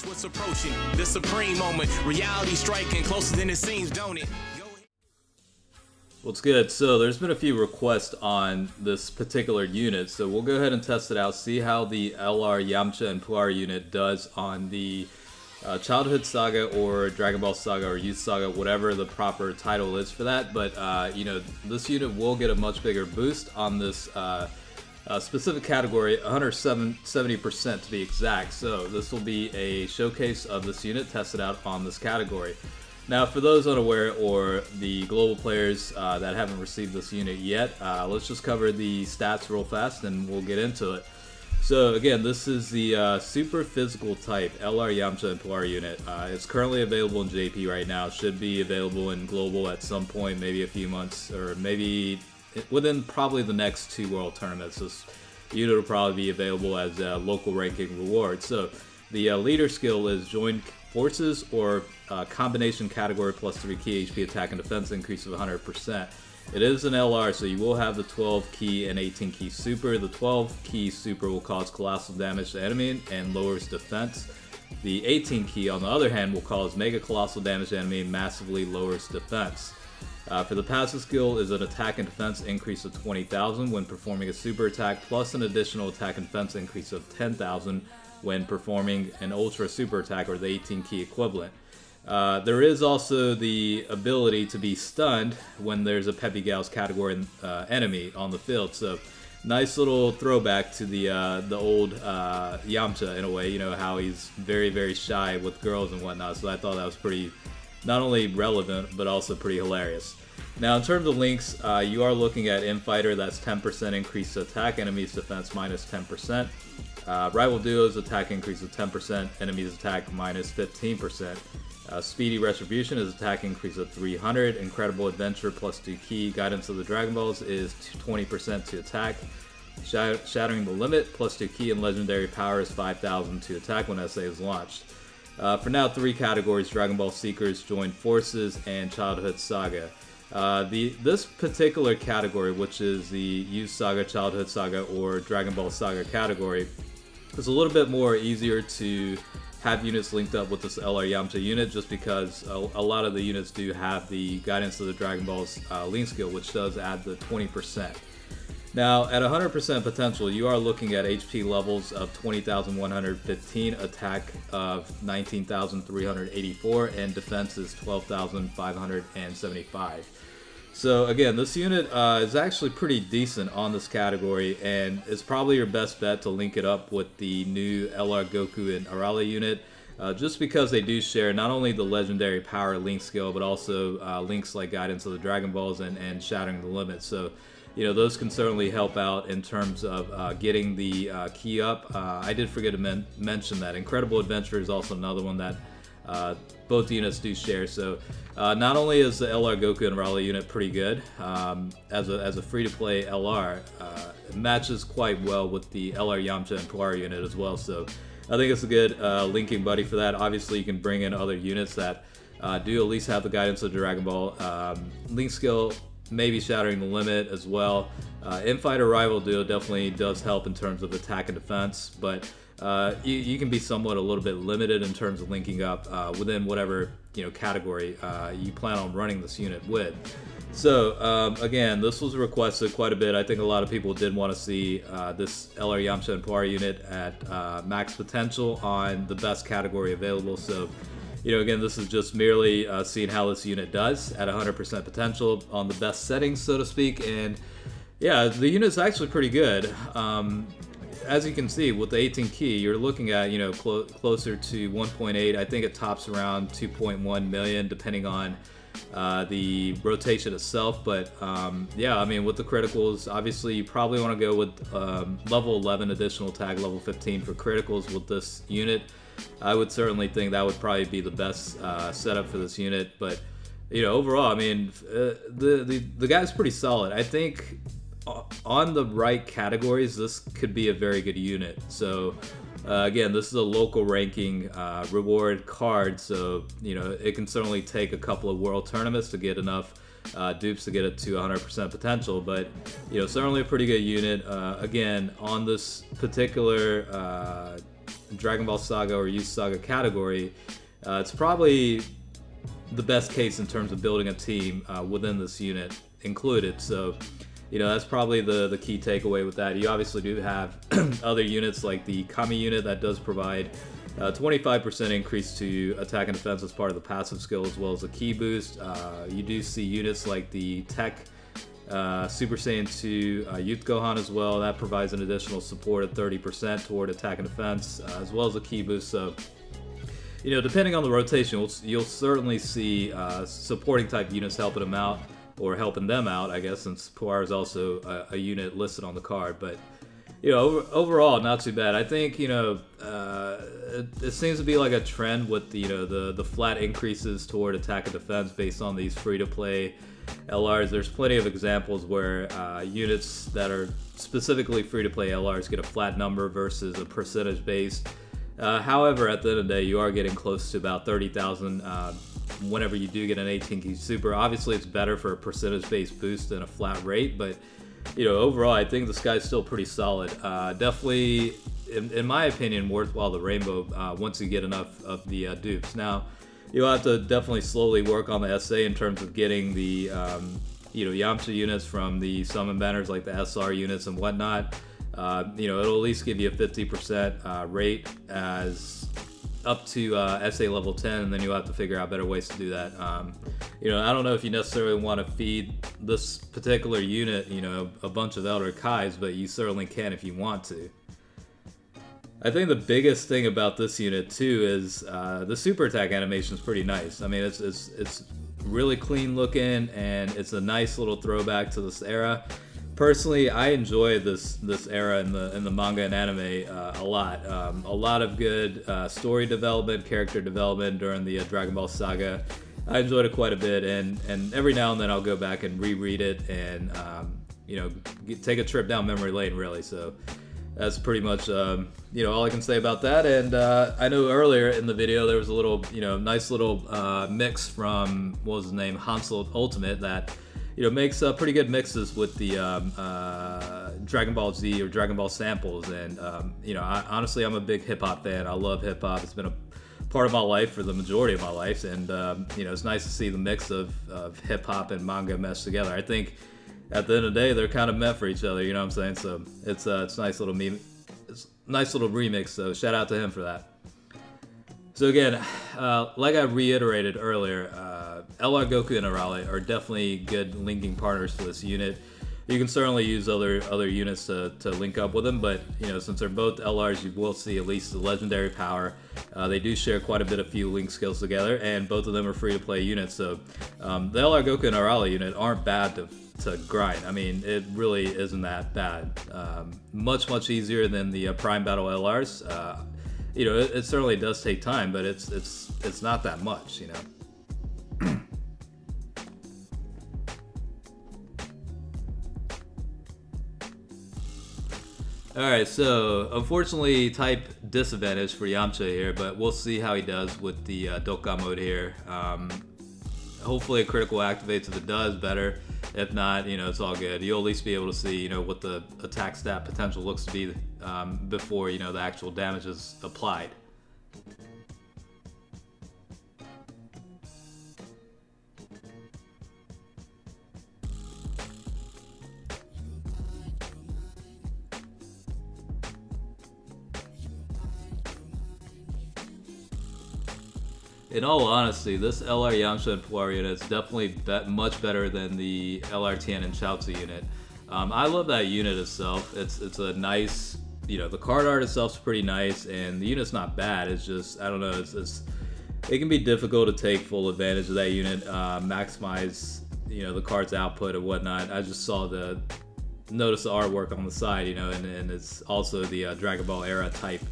Watch what's approaching. The supreme moment. Reality striking closer than it seems, don't it? What's good? So there's been a few requests on this particular unit, so we'll go ahead and test it out, see how the LR Yamcha and Puar unit does on the uh, Childhood Saga or Dragon Ball Saga or Youth Saga, whatever the proper title is for that. But uh, you know, this unit will get a much bigger boost on this uh, uh specific category, 170% to be exact. So this will be a showcase of this unit tested out on this category. Now, for those unaware or the global players uh, that haven't received this unit yet, uh, let's just cover the stats real fast and we'll get into it. So again, this is the uh, super physical type LR Yamcha and Puar unit. Uh, it's currently available in JP right now. Should be available in global at some point, maybe a few months or maybe within probably the next two world tournaments. This unit will probably be available as a local ranking reward. So the uh, leader skill is join forces or uh, combination category plus 3 ki HP attack and defense increase of 100%. It is an LR, so you will have the 12 ki and 18 ki super. The 12 ki super will cause colossal damage to enemy and lowers defense. The 18 ki, on the other hand, will cause mega colossal damage to enemy and massively lowers defense. Uh, for the passive skill is an attack and defense increase of 20,000 when performing a super attack, plus an additional attack and defense increase of 10,000 when performing an ultra super attack or the 18 ki equivalent. Uh, there is also the ability to be stunned when there's a Peppy Gals category uh, enemy on the field. So, nice little throwback to the uh, the old uh, Yamcha in a way. You know how he's very very shy with girls and whatnot. So I thought that was pretty, not only relevant but also pretty hilarious. Now, in terms of links, uh, you are looking at Infighter. That's 10% increase to attack, enemies defense minus 10%. Uh, rival duos attack increase of 10%, enemies attack minus 15%. Uh, Speedy Retribution is attack increase of 300. Incredible Adventure plus 2 ki. Guidance of the Dragon Balls is 20% to attack. Shattering the Limit plus 2 ki and Legendary Power is 5000 to attack when SA is launched. Uh, for now, three categories Dragon Ball Seekers, Join Forces, and Childhood Saga. Uh, the This particular category, which is the Youth Saga, Childhood Saga, or Dragon Ball Saga category, is a little bit more easier to have units linked up with this LR Yamcha unit just because a, a, lot of the units do have the Guidance of the Dragon Balls uh, Link skill, which does add the 20%. Now, at 100% potential, you are looking at HP levels of 20,115, attack of 19,384, and defense is 12,575. So again, this unit uh, is actually pretty decent on this category, and it's probably your best bet to link it up with the new LR Goku and Arale unit, uh, just because they do share not only the legendary power link skill, but also uh, links like Guidance of the Dragon Balls and, and Shattering the Limit. So, you know, those can certainly help out in terms of uh, getting the uh, ki up. Uh, I did forget to men mention that Incredible Adventure is also another one that uh, both units do share. So uh, not only is the LR Goku and Arale unit pretty good, um, as a, as a free-to-play LR, uh, it matches quite well with the LR Yamcha and Puar unit as well. So I think it's a good linking buddy for that. Obviously, you can bring in other units that do at least have the guidance of Dragon Ball. Um, link skill maybe shattering the limit as well. Uh, Infighter Rival Duo definitely does help in terms of attack and defense, but uh, you, you, can be somewhat a little bit limited in terms of linking up uh, within whatever you know category uh, you plan on running this unit with. So um, again, this was requested quite a bit. I think a lot of people did want to see uh, this LR Yamcha and Puar unit at uh, max potential on the best category available. So you know, again, this is just merely uh, seeing how this unit does at 100% potential on the best settings, so to speak. And yeah, the unit's actually pretty good. Um, as you can see, with the 18 ki, you're looking at, you know, clo closer to 1.8. I think it tops around 2.1 million, depending on uh, the rotation itself. But um, yeah, I mean, with the criticals, obviously you probably want to go with um, level 11 additional tag, level 15 for criticals with this unit. I would certainly think that would probably be the best uh, setup for this unit. But you know, overall, I mean, uh, the, the the guy's pretty solid. I think on the right categories, this could be a very good unit. So. Uh, again, this is a local ranking uh, reward card, so you know it can certainly take a couple of world tournaments to get enough uh, dupes to get it to 100% potential. But you know, certainly a pretty good unit. Uh, again, on this particular uh, Dragon Ball Saga or Youth Saga category, uh, it's probably the best case in terms of building a team uh, within this unit included. So, you know, that's probably the, the key takeaway with that. You obviously do have other units like the Kami unit that does provide a uh, 25% increase to attack and defense as part of the passive skill as well as a ki boost. Uh, you do see units like the Tech uh, Super Saiyan 2 uh, Youth Gohan as well. That provides an additional support of 30% toward attack and defense uh, as well as a ki boost. So you know, depending on the rotation, you'll, you'll certainly see uh, supporting type units helping them out, or helping them out, I guess, since Puar is also a, a, unit listed on the card. But, you know, over, overall, not too bad. I think, you know, uh, it, it, seems to be like a trend with, the, you know, the, the flat increases toward attack and defense based on these free-to-play LRs. There's plenty of examples where uh, units that are specifically free-to-play LRs get a flat number versus a percentage-based uh, however, at the end of the day, you are getting close to about 30,000 uh, whenever you do get an 18 ki super. Obviously, it's better for a percentage based boost than a flat rate, but you know, overall, I think this guy's still pretty solid. Uh, definitely, in, in, my opinion, worthwhile the rainbow uh, once you get enough of the uh, dupes. Now, you'll have to definitely slowly work on the SA in terms of getting the um, you know Yamcha units from the summon banners like the SR units and whatnot. Uh, you know, it'll at least give you a 50% uh, rate as up to uh, SA level 10, and then you'll have to figure out better ways to do that. Um, you know, I don't know if you necessarily want to feed this particular unit, you know, a bunch of Elder Kais, but you certainly can if you want to. I think the biggest thing about this unit too is uh, the super attack animation is pretty nice. I mean, it's, it's it's really clean looking, and it's a nice little throwback to this era personally, I enjoy this this era in the in the manga and anime uh, a lot. Um, a lot of good uh, story development, character development during the uh, Dragon Ball saga. I enjoyed it quite a bit, and and every now and then I'll go back and reread it and um, you know take a trip down memory lane. Really, so that's pretty much um, you know all I can say about that. And uh, I know earlier in the video there was a little you know nice little uh, mix from what was his name Hansult Ultimate that you know, makes uh, pretty good mixes with the um, uh, Dragon Ball Z or Dragon Ball samples. And, um, you know, I, honestly, I'm a big hip hop fan. I love hip hop. It's been a part of my life for the majority of my life. And, um, you know, it's nice to see the mix of, of hip hop and manga mesh together. I think at the end of the day, they're kind of meant for each other. You know what I'm saying? So it's, uh, it's nice little meme. It's nice little remix. So shout out to him for that. So again, uh, like I reiterated earlier, uh, LR Goku and Arale are definitely good linking partners for this unit. You can certainly use other other units to, to link up with them, but you know since they're both LRs, you will see at least the legendary power. Uh, they do share quite a bit of few link skills together, and both of them are free to play units. So um, the LR Goku and Arale unit aren't bad to to grind. I mean, it really isn't that bad. Um, much much easier than the uh, Prime Battle LRs. Uh, you know, it, it, certainly does take time, but it's it's it's not that much, you know. Alright, so unfortunately type disadvantage for Yamcha here, but we'll see how he does with the uh, mode here. Um, hopefully a critical activates if it does better. If not, you know, it's all good. You'll at least be able to see, you know, what the attack stat potential looks to be um, before, you know, the actual damage is applied. In all honesty, this LR Yamcha and Puar unit is definitely be- much better than the LR Tien and Chaozu unit. Um, I love that unit itself. It's it's a nice, you know, the card art itself is pretty nice, and the unit's not bad. It's just I don't know. It's, it's it can be difficult to take full advantage of that unit, uh, maximize you know the card's output and whatnot. I just saw the notice the artwork on the side, you know, and, and it's also the uh, Dragon Ball era type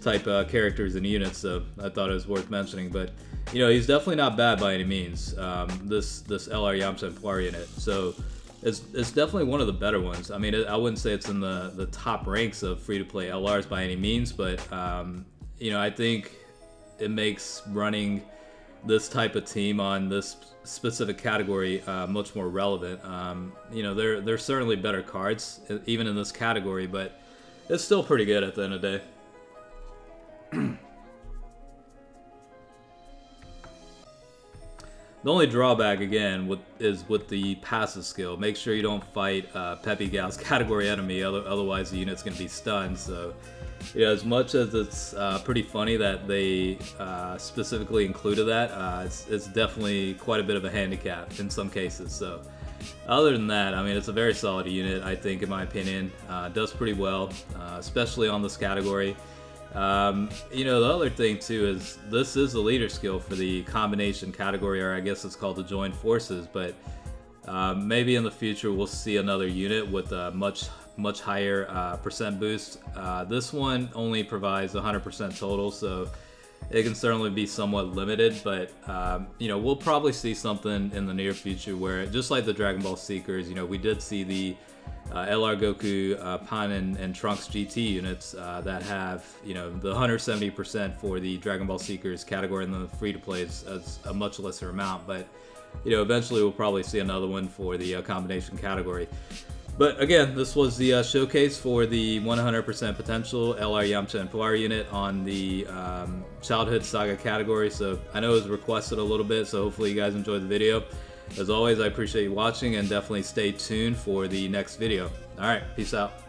type uh, characters and units, so I thought it was worth mentioning. But you know, he's definitely not bad by any means. Um, this this LR Yamcha Puar unit, so it's it's definitely one of the better ones. I mean, it, I wouldn't say it's in the the top ranks of free to play LRs by any means, but um, you know, I think it makes running this type of team on this specific category uh, much more relevant. Um, you know, there there's certainly better cards even in this category, but it's still pretty good at the end of the day. The only drawback again with, is with the passive skill. Make sure you don't fight uh, Peppy Gal's category enemy, otherwise the unit's gonna be stunned. So, yeah, as much as it's uh, pretty funny that they uh, specifically included that, uh, it's, it's, definitely quite a bit of a handicap in some cases. So, other than that, I mean, it's a very solid unit. I think, in my opinion, uh, does pretty well, uh, especially on this category. Um, you know, the other thing too is this is a leader skill for the combination category, or I guess it's called the joined forces. But um, maybe in the future we'll see another unit with a much much higher uh, percent boost. Uh, this one only provides 100% total, so it can certainly be somewhat limited. But um, you know, we'll probably see something in the near future where, just like the Dragon Ball Seekers, you know, we did see the uh, LR Goku, uh, Pan, and, and, Trunks GT units uh, that have, you know, the 170% for the Dragon Ball Seekers category, and the free to play is, a much lesser amount. But, you know, eventually we'll probably see another one for the uh, combination category. But again, this was the uh, showcase for the 100% potential LR Yamcha and Puar unit on the um, Childhood Saga category. So I know it was requested a little bit, so hopefully you guys enjoyed the video. As always, I appreciate you watching and definitely stay tuned for the next video. All right, peace out.